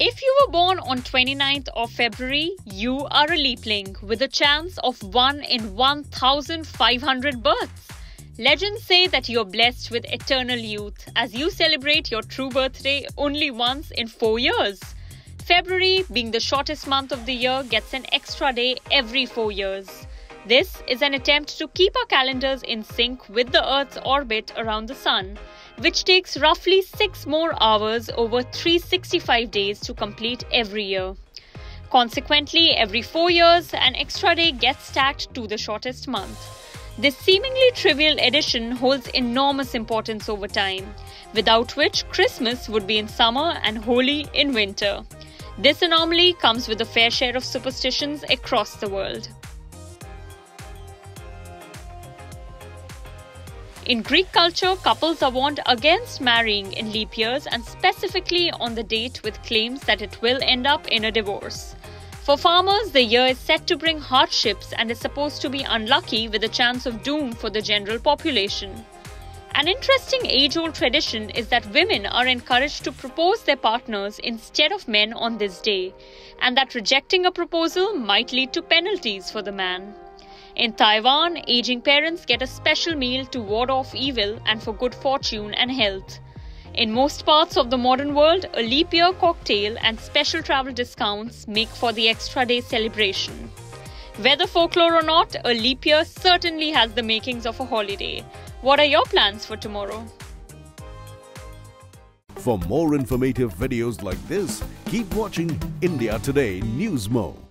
If you were born on 29th of February, you are a leapling with a chance of 1 in 1500 births. Legends say that you're blessed with eternal youth as you celebrate your true birthday only once in 4 years. February, being the shortest month of the year, gets an extra day every 4 years. This is an attempt to keep our calendars in sync with the Earth's orbit around the Sun which takes roughly 6 more hours over 365 days to complete every year. Consequently, every 4 years, an extra day gets stacked to the shortest month. This seemingly trivial addition holds enormous importance over time, without which Christmas would be in summer and Holi in winter. This anomaly comes with a fair share of superstitions across the world. In Greek culture, couples are warned against marrying in leap years and specifically on the date with claims that it will end up in a divorce. For farmers, the year is set to bring hardships and is supposed to be unlucky with a chance of doom for the general population. An interesting age old tradition is that women are encouraged to propose their partners instead of men on this day, and that rejecting a proposal might lead to penalties for the man. In Taiwan, aging parents get a special meal to ward off evil and for good fortune and health. In most parts of the modern world, a leap year cocktail and special travel discounts make for the extra day celebration. Whether folklore or not, a leap year certainly has the makings of a holiday. What are your plans for tomorrow? For more informative videos like this, keep watching India Today Newsmo.